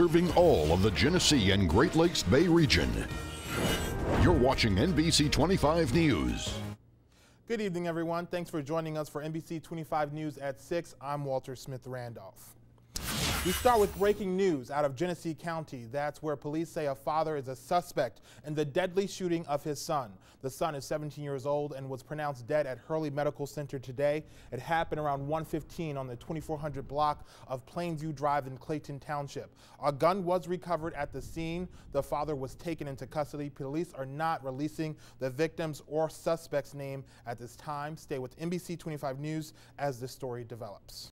serving all of the Genesee and Great Lakes Bay region. You're watching NBC 25 News. Good evening, everyone. Thanks for joining us for NBC 25 News at 6. I'm Walter Smith Randolph. We start with breaking news out of Genesee County. That's where police say a father is a suspect in the deadly shooting of his son. The son is 17 years old and was pronounced dead at Hurley Medical Center today. It happened around 1:15 on the 2400 block of Plainview Drive in Clayton Township. A gun was recovered at the scene. The father was taken into custody. Police are not releasing the victim's or suspect's name at this time. Stay with NBC 25 News as this story develops.